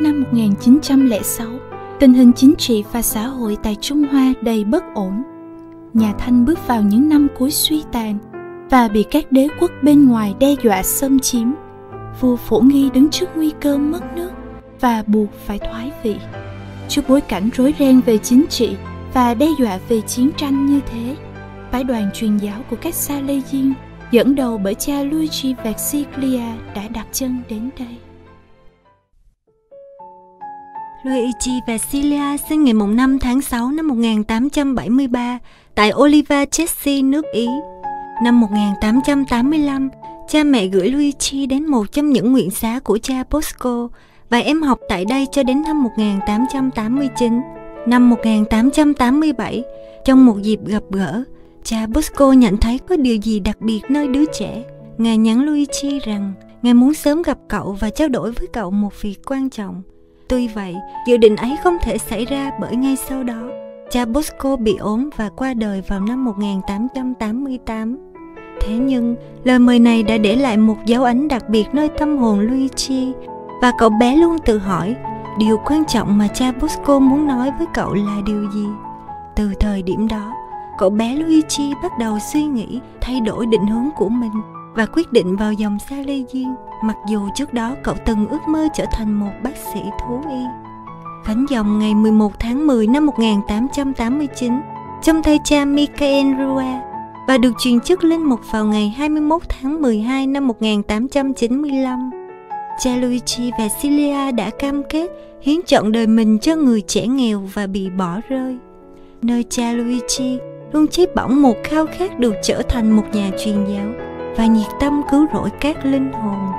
năm 1906, tình hình chính trị và xã hội tại Trung Hoa đầy bất ổn. Nhà Thanh bước vào những năm cuối suy tàn và bị các đế quốc bên ngoài đe dọa xâm chiếm. Vua Phổ Nghi đứng trước nguy cơ mất nước và buộc phải thoái vị. Trước bối cảnh rối ren về chính trị và đe dọa về chiến tranh như thế, phái đoàn truyền giáo của các Salesian dẫn đầu bởi cha Luigi Vexiglia đã đặt chân đến đây. Luigi Vexiglia sinh ngày 5 tháng 6 năm 1873 tại Oliva Chessi, nước Ý. Năm 1885, cha mẹ gửi Luigi đến một trong những nguyện xá của cha Bosco và em học tại đây cho đến năm 1889. Năm 1887, trong một dịp gặp gỡ, cha Bosco nhận thấy có điều gì đặc biệt nơi đứa trẻ. Ngài nhắn Luigi rằng Ngài muốn sớm gặp cậu và trao đổi với cậu một việc quan trọng. Tuy vậy, dự định ấy không thể xảy ra bởi ngay sau đó, cha Bosco bị ốm và qua đời vào năm 1888. Thế nhưng, lời mời này đã để lại một dấu ấn đặc biệt nơi tâm hồn Luigi và cậu bé luôn tự hỏi điều quan trọng mà cha Bosco muốn nói với cậu là điều gì. Từ thời điểm đó, cậu bé Luigi bắt đầu suy nghĩ thay đổi định hướng của mình và quyết định vào dòng xa lê duyên mặc dù trước đó cậu từng ước mơ trở thành một bác sĩ thú y. Thánh dòng ngày 11 tháng 10 năm 1889 trong tay cha Michael Rua, và được truyền chức linh mục vào ngày 21 tháng 12 năm 1895. Cha Luigi và Celia đã cam kết hiến chọn đời mình cho người trẻ nghèo và bị bỏ rơi. Nơi cha Luigi luôn cháy bỏng một khao khát được trở thành một nhà truyền giáo và nhiệt tâm cứu rỗi các linh hồn.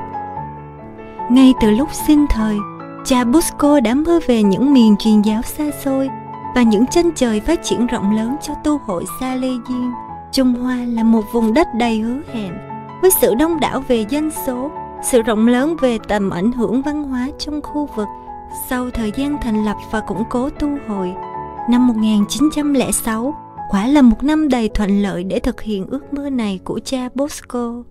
Ngay từ lúc sinh thời, cha Busco đã mơ về những miền truyền giáo xa xôi và những chân trời phát triển rộng lớn cho tu hội Sa Lê duyên Trung Hoa là một vùng đất đầy hứa hẹn, với sự đông đảo về dân số, sự rộng lớn về tầm ảnh hưởng văn hóa trong khu vực. Sau thời gian thành lập và củng cố tu hội, năm 1906, quả là một năm đầy thuận lợi để thực hiện ước mơ này của cha Bosco.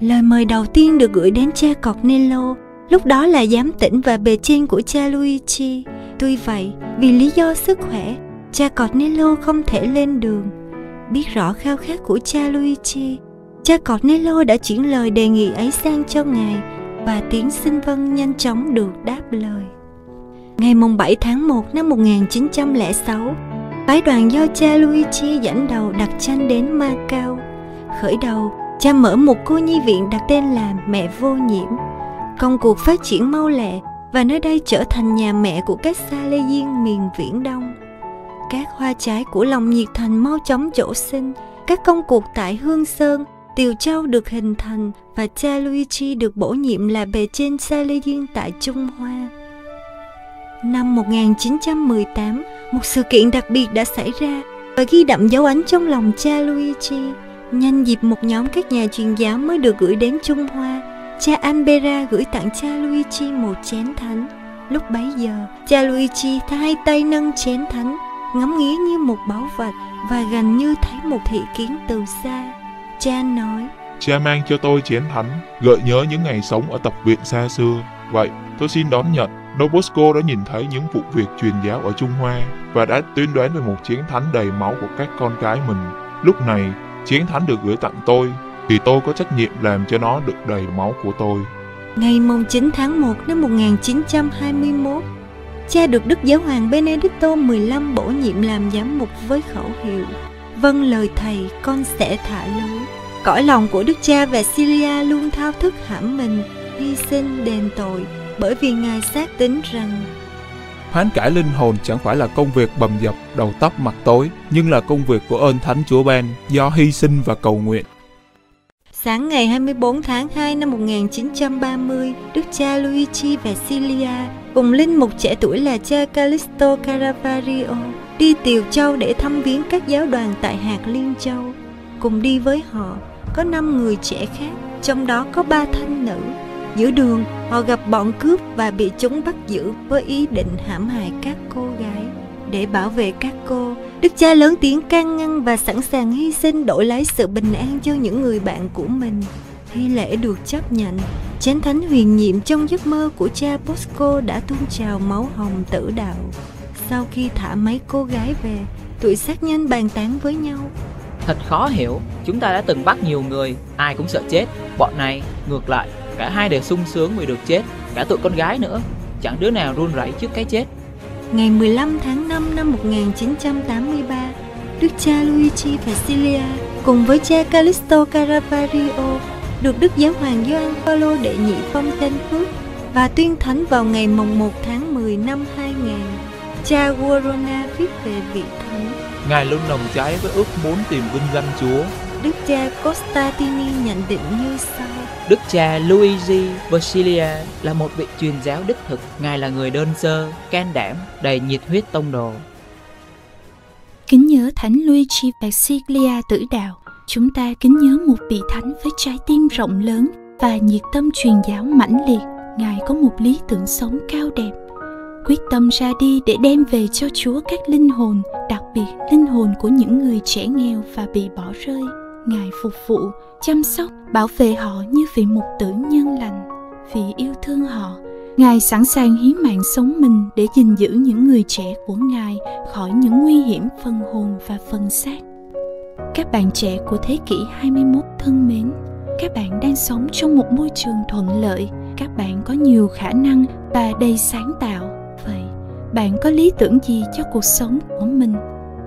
Lời mời đầu tiên được gửi đến cha Cornello, lúc đó là giám tỉnh và bề trên của cha Luigi. Tuy vậy, vì lý do sức khỏe, cha Cornello không thể lên đường. Biết rõ khao khát của cha Luigi, cha Cornello đã chuyển lời đề nghị ấy sang cho ngài và tiếng xin vâng nhanh chóng được đáp lời. Ngày mùng 7 tháng 1 năm 1906, phái đoàn do cha Luigi dẫn đầu đặt chân đến Macau. Khởi đầu, cha mở một cô nhi viện đặt tên là Mẹ Vô Nhiễm. Công cuộc phát triển mau lẹ và nơi đây trở thành nhà mẹ của các xa lê diên miền Viễn Đông. Các hoa trái của lòng nhiệt thành mau chóng trổ sinh, các công cuộc tại Hương Sơn, Tiều Châu được hình thành và cha Luigi được bổ nhiệm là bề trên xa lê diên tại Trung Hoa. Năm 1918, một sự kiện đặc biệt đã xảy ra và ghi đậm dấu ấn trong lòng cha Luigi. Nhân dịp một nhóm các nhà truyền giáo mới được gửi đến Trung Hoa, cha Ambera gửi tặng cha Luigi một chén thánh. Lúc bấy giờ, cha Luigi thay hai tay nâng chén thánh, ngắm nghía như một báu vật và gần như thấy một thị kiến từ xa. Cha nói, Cha mang cho tôi chén thánh, gợi nhớ những ngày sống ở tập viện xa xưa. Vậy, tôi xin đón nhận Nobosco đã nhìn thấy những vụ việc truyền giáo ở Trung Hoa và đã tuyên đoán về một chiến thánh đầy máu của các con cái mình. Lúc này, chiến thánh được gửi tặng tôi, thì tôi có trách nhiệm làm cho nó được đầy máu của tôi. Ngày 9 tháng 1 năm 1921, cha được Đức Giáo hoàng Benedicto XV bổ nhiệm làm giám mục với khẩu hiệu Vâng lời thầy, con sẽ thả lưới. Cõi lòng của Đức cha và Cilia luôn thao thức hãm mình, hy sinh đền tội, bởi vì Ngài xác tính rằng Hoán cải linh hồn chẳng phải là công việc bầm dập đầu tóc mặt tối, nhưng là công việc của ơn Thánh Chúa ban do hy sinh và cầu nguyện. Sáng ngày 24 tháng 2 năm 1930, Đức cha Luigi Vesilia cùng linh mục trẻ tuổi là cha Callisto Caravaggio đi Tiều Châu để thăm viếng các giáo đoàn tại hạt Liên Châu. Cùng đi với họ có 5 người trẻ khác, trong đó có ba thanh nữ Giữa đường, họ gặp bọn cướp và bị chúng bắt giữ với ý định hãm hại các cô gái. Để bảo vệ các cô, Đức cha lớn tiếng can ngăn và sẵn sàng hy sinh đổi lấy sự bình an cho những người bạn của mình. hy lễ được chấp nhận, chánh thánh huyền nhiệm trong giấc mơ của cha Bosco đã tuôn trào máu hồng tử đạo. Sau khi thả mấy cô gái về, tụi sát nhân bàn tán với nhau. Thật khó hiểu, chúng ta đã từng bắt nhiều người, ai cũng sợ chết. Bọn này, ngược lại, cả hai đều sung sướng vì được chết, cả tụi con gái nữa. Chẳng đứa nào run rẩy trước cái chết. Ngày 15 tháng 5 năm 1983, đức cha Luigi Facilia cùng với cha Callisto Caravaggio được Đức Giáo hoàng Gioan Phaolô đệ nhị phong tên phước và tuyên thánh vào ngày mùng 1 tháng 10 năm 2000. Cha Guarona viết về vị thánh. Ngài luôn nồng cháy với ước muốn tìm vinh danh Chúa. Đức cha Costatini nhận định như sau. Đức cha Luigi Versilia là một vị truyền giáo đích thực. Ngài là người đơn sơ, can đảm, đầy nhiệt huyết tông đồ. Kính nhớ Thánh Luigi Versilia tử đạo, chúng ta kính nhớ một vị thánh với trái tim rộng lớn và nhiệt tâm truyền giáo mãnh liệt. Ngài có một lý tưởng sống cao đẹp, quyết tâm ra đi để đem về cho Chúa các linh hồn, đặc biệt linh hồn của những người trẻ nghèo và bị bỏ rơi. Ngài phục vụ, chăm sóc, bảo vệ họ như vị mục tử nhân lành. Vì yêu thương họ, Ngài sẵn sàng hiến mạng sống mình để gìn giữ những người trẻ của Ngài khỏi những nguy hiểm phần hồn và phần xác. Các bạn trẻ của thế kỷ 21 thân mến, các bạn đang sống trong một môi trường thuận lợi, các bạn có nhiều khả năng và đầy sáng tạo. Vậy, bạn có lý tưởng gì cho cuộc sống của mình?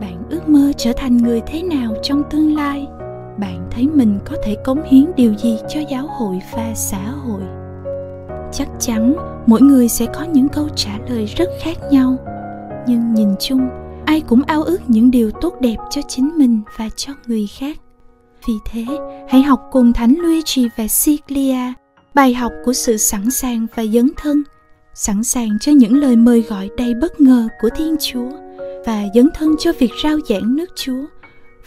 Bạn ước mơ trở thành người thế nào trong tương lai? Bạn thấy mình có thể cống hiến điều gì cho giáo hội và xã hội? chắc chắn mỗi người sẽ có những câu trả lời rất khác nhau, nhưng nhìn chung, ai cũng ao ước những điều tốt đẹp cho chính mình và cho người khác vì thế, hãy học cùng thánh luigi và siglia, bài học của sự sẵn sàng và dấn thân, sẵn sàng cho những lời mời gọi đầy bất ngờ của thiên chúa và dấn thân cho việc rao giảng nước chúa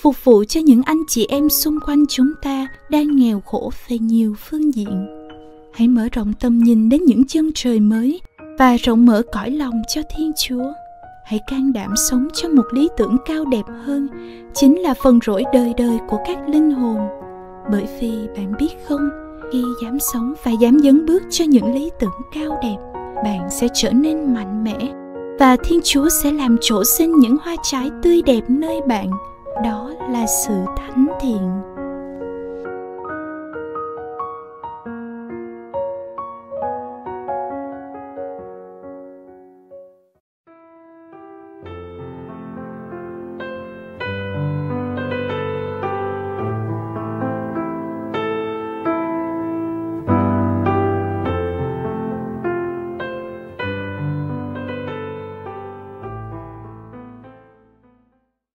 phục vụ cho những anh chị em xung quanh chúng ta đang nghèo khổ về nhiều phương diện. Hãy mở rộng tầm nhìn đến những chân trời mới và rộng mở cõi lòng cho thiên chúa. Hãy can đảm sống cho một lý tưởng cao đẹp hơn, chính là phần rỗi đời đời của các linh hồn. Bởi vì bạn biết không, khi dám sống và dám dấn bước cho những lý tưởng cao đẹp, bạn sẽ trở nên mạnh mẽ và thiên chúa sẽ làm trổ sinh những hoa trái tươi đẹp nơi bạn. Đó là sự thánh thiện.